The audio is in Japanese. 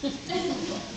そうそう。